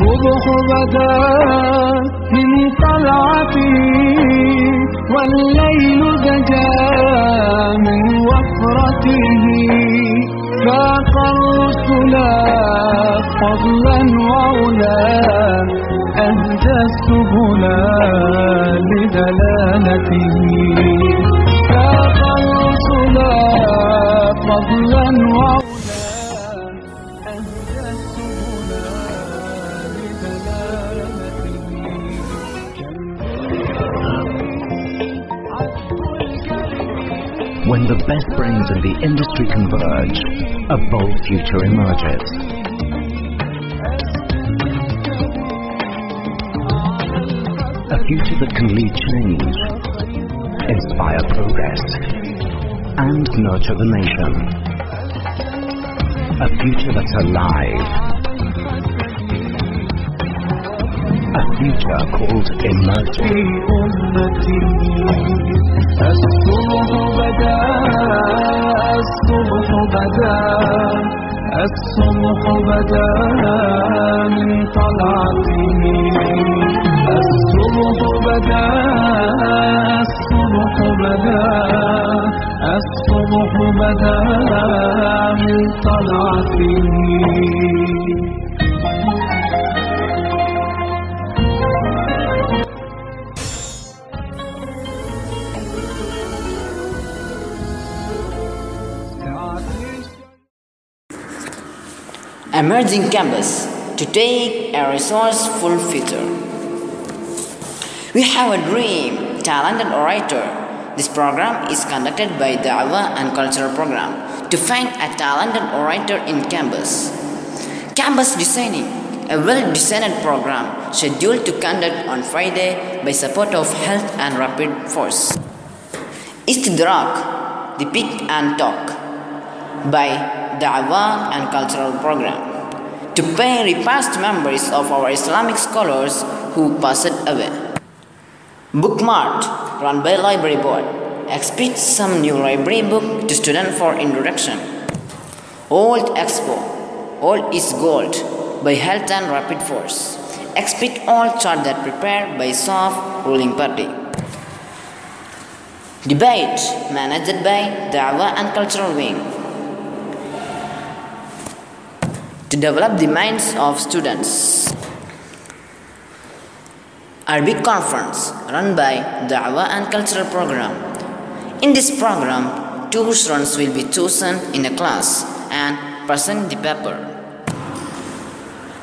صبح بدا من طلعتي والليل زجا من وفرته. فاق الرسلا فضلا وعلا أهدى السبلا لدلالته. فاق الرسلا فضلا وعلا أهدى السبلا When the best brains in the industry converge, a bold future emerges. A future that can lead change, inspire progress, and nurture the nation. A future that's alive. A future called emerging. في أمتي الصبح بدا الصبح بدا الصبح بدا من طلعته الصبح بدا الصبح بدا الصبح بدا من طلعته Emerging Campus to take a resourceful future. We have a dream, talented orator. This program is conducted by the Da'wah and Cultural Program to find a talented orator in campus. Campus designing, a well-designed program scheduled to conduct on Friday by support of Health and Rapid Force. Istidrak, the Pick and Talk by Da'wah and Cultural Program to pay repast memories of our Islamic scholars who passed away. Bookmart, run by Library Board, expects some new library book to students for introduction. Old Expo, Old is Gold by Health and Rapid Force. Expect all chart that prepared by SAAF ruling party. Debate managed by Da'wah and Cultural Wing to develop the minds of students. Arabic Conference run by Da'wah and Cultural Program. In this program, two students will be chosen in a class and present the paper.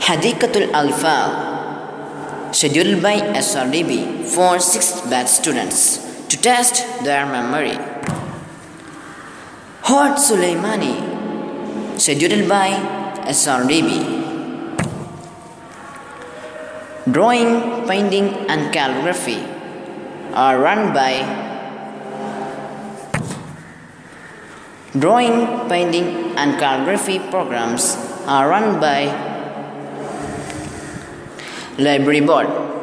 Hadikatul Alfal scheduled by SRDB for 6th batch students to test their memory. Hort Suleimani scheduled by SRDB. Drawing, painting, and calligraphy are run by Drawing, painting, and calligraphy programs are run by Library Board.